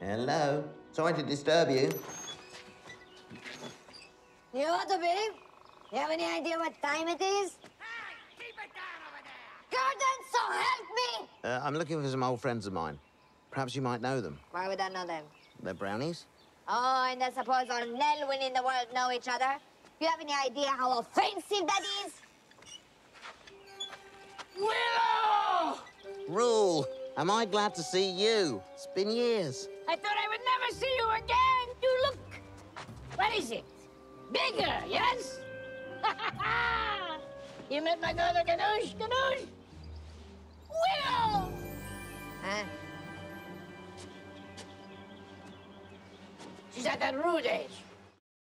Hello. Sorry to disturb you. You ought to be. You have any idea what time it is? Keep it down over there! Gordon, so help me! Uh, I'm looking for some old friends of mine. Perhaps you might know them. Why would I know them? They're brownies? Oh, and I suppose all Nelwyn in the world know each other? You have any idea how offensive that is? Willow! Rool, am I glad to see you? It's been years. I thought I would never see you again. You look. What is it? Bigger, yes? you met my daughter, Ganoush? Ganoush? Willow! Huh? She's at that rude age.